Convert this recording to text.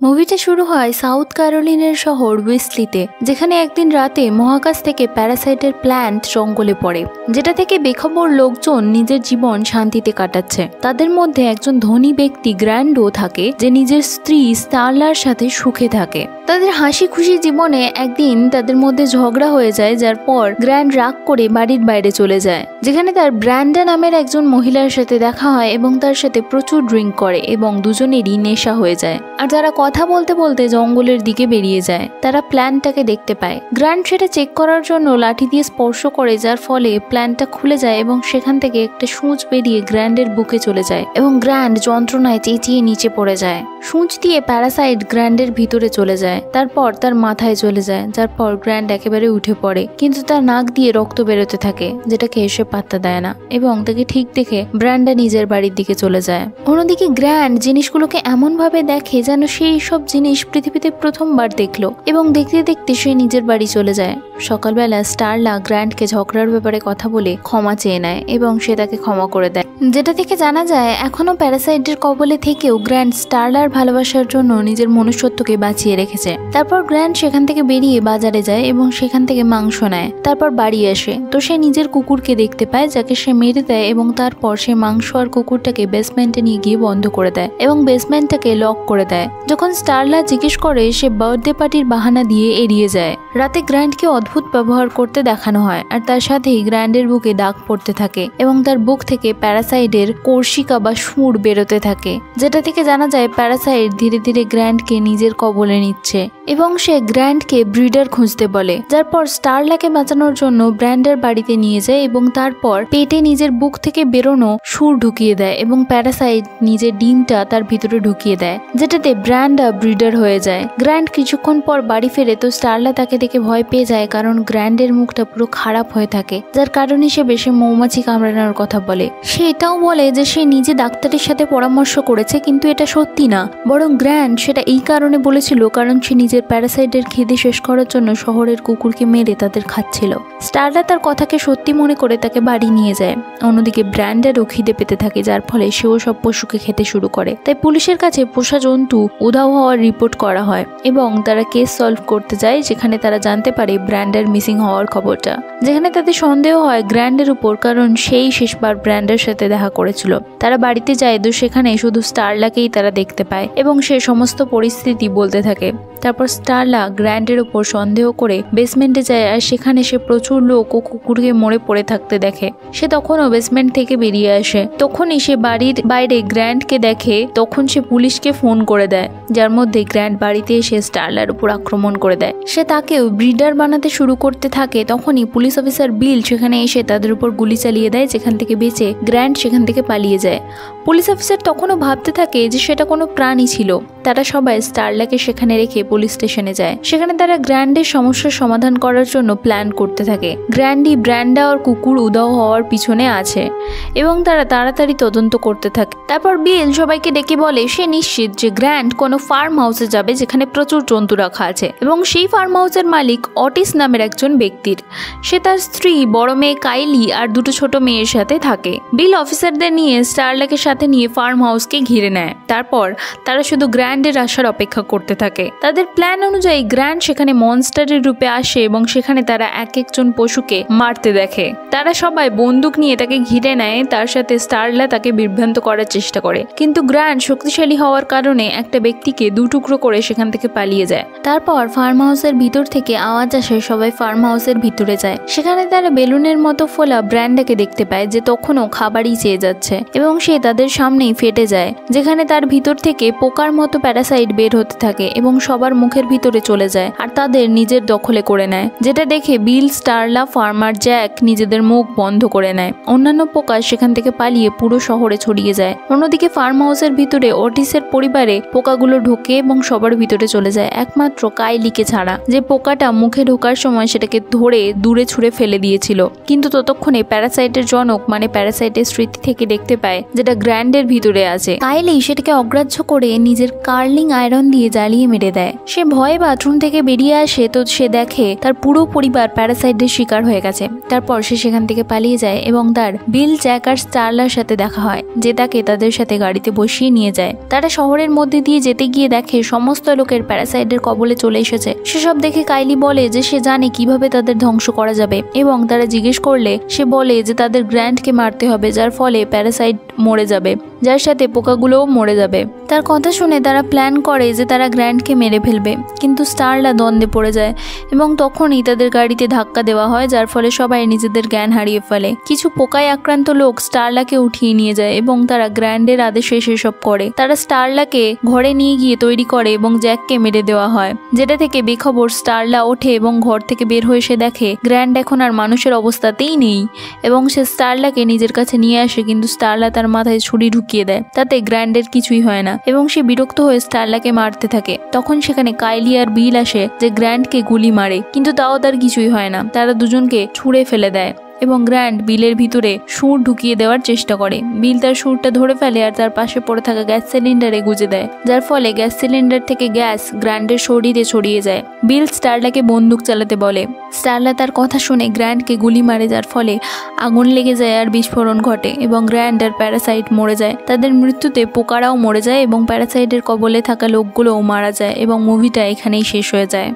মুভিটা শুরু হয় সাউথ ক্যারোলিনের শহর উইসলিতে, যেখানে একদিন রাতে মহাকাশ থেকে প্যারাসাইটের প্ল্যান্ট জঙ্গলে পড়ে, যেটা থেকে বেখবর লোকজন নিজের জীবন শান্তিতে কাটাচ্ছে। তাদের মধ্যে একজন ধনী ব্যক্তি গ্র্যান্ডও থাকে, যে নিজের স্ত্রী স্টারলার সাথে সুখে থাকে। তাদের হাসি খুশি জীবনে একদিন তাদের মধ্যে ঝগড়া হয়ে যায়, যার পর গ্র্যান্ড রাগ করে বাড়ির বাইরে চলে যায়, যেখানে তার ব্র্যান্ডা নামের একজন মহিলার সাথে দেখা হয় এবং তার সাথে প্রচুর ড্রিঙ্ক করে এবং দুজনেরই নেশা হয়ে যায়। আর যারা কথা বলতে বলতে জঙ্গলের দিকে বেরিয়ে যায়। তারা প্ল্যানটাকে দেখতে পায়। গ্র্যান্ড সেটা চেক করার জন্য লাঠি দিয়ে স্পর্শ করে, যার ফলে প্ল্যানটা খুলে যায় এবং সেখান থেকে একটা সূচ বেরিয়ে গ্র্যান্ডের বুকে চলে যায় এবং গ্র্যান্ড যন্ত্রণায় চেঁচিয়ে নিচে পড়ে যায়। সূচ দিয়ে প্যারাসাইট গ্র্যান্ডের ভিতরে চলে যায়। তারপর তার মাথায় চলে যায়, যার পর গ্র্যান্ড একেবারে উঠে পড়ে। কিন্তু তার নাক দিয়ে রক্ত বেরোতে থাকে, যেটাকে এসে পাত্তা দেয় না এবং তাকে ঠিক দেখে ব্র্যান্ডা নিজের বাড়ির দিকে চলে যায়। অন্যদিকে গ্র্যান্ড জিনিসগুলোকে এমনভাবে দেখে যেন সেই সব জিনিস পৃথিবীতে প্রথমবার দেখল এবং দেখতে দেখতে সে নিজের বাড়ি চলে যায়। সকালবেলা স্টারলা গ্র্যান্ডকে ঝগড়ার ব্যাপারে কথা বলে ক্ষমা চেয়ে নেয় এবং সে তাকে ক্ষমা করে দেয়। যেটা থেকে জানা যায়, এখনও প্যারাসাইটের কবলে থেকেও গ্র্যান্ড স্টারলার ভালোবাসার জন্য নিজের মনুষ্যত্বকে বাঁচিয়ে রেখেছে। তারপর গ্র্যান্ড সেখান থেকে বেরিয়ে বাজারে যায় এবং সেখান থেকে মাংস নেয়। তারপর বাড়ি আসে। তো সে নিজের কুকুরকে দেখতে পায়, যাকে সে মেরে দেয় এবং তারপর সে মাংস আর কুকুরটাকে বেসমেন্টে নিয়ে গিয়ে বন্ধ করে দেয় এবং বেসমেন্টটাকে লক করে দেয়। যখন স্টারলা জিজ্ঞেস করে, সে বার্থডে পার্টির বাহানা দিয়ে এড়িয়ে যায়। রাতে গ্র্যান্ডকে অদ্ভুত ব্যবহার করতে দেখানো হয়, আর তার সাথেই গ্র্যান্ডের বুকে দাগ পড়তে থাকে এবং তার বুক থেকে প্যারাসাইডের কোর্শিকা বা সুর বেরোতে থাকে, যেটা থেকে জানা যায় প্যারাসাইড ধীরে ধীরে গ্র্যান্ডকে নিজের কবলে নিচ্ছে এবং সে গ্র্যান্ডকে ব্রিডার খুঁজতে বলে, যার পর স্টারলাকে বাঁচানোর জন্য ব্র্যান্ডের বাড়িতে নিয়ে যায় এবং তারপর পেটে নিজের বুক থেকে বেরোনো সুর ঢুকিয়ে দেয় এবং প্যারাসাইড নিজের ডিমটা তার ভিতরে ঢুকিয়ে দেয়, যেটাতে ব্র্যান্ডা ব্রিডার হয়ে যায়। গ্র্যান্ড কিছুক্ষণ পর বাড়ি ফেরে তো স্টারলা তাকে দেখে ভয় পেয়ে যায় কারণ গ্র্যান্ডের মুখটা পুরো খারাপ হয়ে থাকে। যার কারণে সে বেশি মৌমাছি কামড়ানোর কথা বলে। সে এটাও বলে যে সে নিজে ডাক্তারের সাথে পরামর্শ করেছে কিন্তু এটা সত্যি না। বরং গ্র্যান্ড সেটা এই কারণে বলেছিল কারণ সে নিজের প্যারাসাইডের খিদে শেষ করার জন্য শহরের কুকুরকে মেরে তাদের খাচ্ছিল। স্টারলা তার কথাকে সত্যি মনে করে তাকে বাড়ি নিয়ে যায়। অন্যদিকে ব্র্যান্ডেরও খিদে পেতে থাকে যার ফলে সেও সব পশুকে খেতে শুরু করে। তাই পুলিশের কাছে পোষা জন্তু উধাও হওয়ার রিপোর্ট করা হয় এবং তারা কেস সলভ করতে যায় যেখানে তারা জানতে পারে ব্র্যান্ডের মিসিং হওয়ার খবরটা। যেখানে তাদের সন্দেহ হয় গ্র্যান্ডের উপর কারণ সেই শেষবার ব্র্যান্ডের সাথে দেখা করেছিল। তারা বাড়িতে যায় তো সেখানে শুধু স্টারলাকেই তারা দেখতে পায় এবং সে সমস্ত পরিস্থিতি বলতে থাকে। তারপর স্টারলা গ্র্যান্ডের উপর সন্দেহ করে বেসমেন্টে যায় আর সেখানে সে প্রচুর লোক ও কুকুরকে মরে পড়ে থাকতে দেখে। সে তখনও বেসমেন্ট থেকে বেরিয়ে আসে। তখনই সে বাড়ির বাইরে গ্র্যান্ডকে দেখে, তখন সে পুলিশকে ফোন করে দেয়, যার মধ্যে গ্র্যান্ড বাড়িতে এসে স্টারলার উপর আক্রমণ করে দেয়। সে তাকেও ব্রিডার বানাতে শুরু করতে থাকে, তখনই পুলিশ অফিসার বিল সেখানে এসে তাদের উপর গুলি চালিয়ে দেয়, যেখান থেকে বেঁচে গ্র্যান্ড সেখান থেকে পালিয়ে যায়। পুলিশ অফিসার তখনও ভাবতে থাকে যে সেটা কোনো প্রাণী ছিল। তারা সবাই স্টারলাকে সেখানে রেখে পুলিশ স্টেশনে যায়। সেখানে তারা গ্র্যান্ডের সমস্যার সমাধান করার জন্য প্ল্যান করতে থাকে। গ্র্যান্ডি, ব্র্যান্ডা ওর কুকুর উদাও হওয়ার পিছনে আছে এবং তারা তাড়াতাড়ি তদন্ত করতে থাকে। তারপর বিল সবাইকে ডেকে বলে, সে নিশ্চিত যে গ্র্যান্ড কোনো ফার্ম হাউসে যাবে যেখানে প্রচুর জন্তু রাখা আছে এবং সেই ফার্ম হাউসের মালিক অটিস নামের একজন ব্যক্তির। সে তার স্ত্রী, বড় মেয়ে কাইলি আর দুটো ছোট মেয়ের সাথে থাকে। বিল অফিসারদের নিয়ে স্টারলাকে সাথে নিয়ে ফার্ম হাউসকে ঘিরে নেয়। তারপর তারা শুধু গ্র্যান্ডের আসার অপেক্ষা করতে থাকে। তাদের প্ল্যান অনুযায়ী গ্র্যান্ড সেখানে মনস্টারের রূপে আসে এবং সেখানে তারা এক একজন পশুকে মারতে দেখে। তারা সবাই বন্দুক নিয়ে তাকে ঘিরে নেয়, তার সাথে স্টারলা তাকে বিভ্রান্ত করার চেষ্টা করে। কিন্তু গ্র্যান্ড শক্তিশালী হওয়ার কারণে একটা ব্যক্তিকে দু টুকরো করে সেখান থেকে পালিয়ে যায়। তারপর ফার্ম হাউসের ভিতর থেকে আওয়াজ আসে, সবাই ফার্ম হাউসের ভিতরে যায়। সেখানে তারা বেলুনের মতো ফোলা ব্র্যান্ডাকে দেখতে পায়, যে তখনও খাবারই চেয়ে যাচ্ছে। এবং সে তাদের সামনেই ফেটে যায়, যেখানে তার ভিতর থেকে পোকার মতো প্যারাসাইট বের হতে থাকে এবং সবার মুখের ভিতরে চলে যায় আর তাদের নিজের দখলে করে নেয়, যেটা দেখে বিল, স্টারলা, ফার্মার, জ্যাক নিজেদের মুখ বন্ধ করে নেয়। অন্যান্য পোকা সেখান থেকে পালিয়ে পুরো শহরে ছড়িয়ে যায়। অন্যদিকে ফার্ম হাউসের ভিতরে অটিসের পরিবারে পোকাগুলো ঢোকে এবং সবার ভিতরে চলে যায়, একমাত্র কাইলিকে ছাড়া, যে পোকাটা মুখে ঢোকার সময় সেটাকে ধরে দূরে ছুঁড়ে ফেলে দিয়েছিল। কিন্তু ততক্ষণে প্যারাসাইটের জনক মানে প্যারাসাইটের স্মৃতি থেকে দেখতে পায়, যেটা গ্র্যান্ডের ভিতরে আছে। কাইলি সেটাকে অগ্রাহ্য করে নিজের কার্লিং আয়রন দিয়ে জ্বালিয়ে মেরে দেয়। সে ভয়ে বাথরুম থেকে বেরিয়ে আসে তো সে দেখে তার পুরো পরিবার প্যারাসাইটের শিকার হয়ে গেছে। তারপর সে সেখান থেকে পালিয়ে যায় এবং তার বিল, জ্যাক আর স্টারলার সাথে দেখা হয়, যে তাকে তাদের সাথে গাড়িতে বসিয়ে নিয়ে যায়। তারা শহরের মধ্যে দিয়ে যেতে গিয়ে দেখে সমস্ত লোকের প্যারাসাইটের কবলে চলে এসেছে। সেসব দেখে কাইলি বলে যে সে জানে কীভাবে তাদের ধ্বংস করা যাবে এবং তারা জিজ্ঞেস করলে সে বলে যে তাদের গ্র্যান্ডকে মারতে হবে, যার ফলে প্যারাসাইট মরে যাবে। bye-bye যার সাথে পোকাগুলোও মরে যাবে। তার কথা শুনে তারা প্ল্যান করে যে তারা গ্র্যান্ডকে মেরে ফেলবে। কিন্তু স্টারলা দ্বন্দ্বে পড়ে যায় এবং তখনই তাদের গাড়িতে ধাক্কা দেওয়া হয়, যার ফলে সবাই নিজেদের জ্ঞান হারিয়ে ফেলে। কিছু পোকায় আক্রান্ত লোক স্টারলাকে উঠিয়ে নিয়ে যায় এবং তারা গ্র্যান্ডের আদেশে সেসব করে। তারা স্টারলাকে ঘরে নিয়ে গিয়ে তৈরি করে এবং জ্যাককে মেরে দেওয়া হয়, যেটা থেকে বেখবর স্টারলা ওঠে এবং ঘর থেকে বের হয়ে সে দেখে, গ্র্যান্ড এখন আর মানুষের অবস্থাতেই নেই। এবং সে স্টারলাকে নিজের কাছে নিয়ে আসে, কিন্তু স্টারলা তার মাথায় ছুরি ঢুকিয়ে দেয়। তাতে গ্র্যান্ডের কিছুই হয় না এবং সে বিরক্ত হয়ে স্টারলাকে মারতে থাকে। তখন সেখানে কাইলি আর বিল আসে যে গ্র্যান্ডকে গুলি মারে, কিন্তু তাও তার কিছুই হয় না। তারা দুজনকে ছুঁড়ে ফেলে দেয়। এবং গ্র্যান্ড বিলের ভিতরে সুর ঢুকিয়ে দেওয়ার চেষ্টা করে। বিল তার সুরটা ধরে ফেলে আর তার পাশে পড়ে থাকা গ্যাস সিলিন্ডারে গুজে দেয়। যার ফলে গ্যাস সিলিন্ডার থেকে গ্যাস গ্র্যান্ডের শরীরে ছড়িয়ে যায়। বিল স্টারলাকে বন্দুক চালাতে বলে। স্টারলা তার কথা শুনে গ্র্যান্ডকে গুলি মারে, যার ফলে আগুন লেগে যায় আর বিস্ফোরণ ঘটে এবং গ্র্যান্ড আর প্যারাসাইট মরে যায়। তাদের মৃত্যুতে পোকারাও মরে যায় এবং প্যারাসাইটের কবলে থাকা লোকগুলোও মারা যায় এবং মুভিটা এখানেই শেষ হয়ে যায়।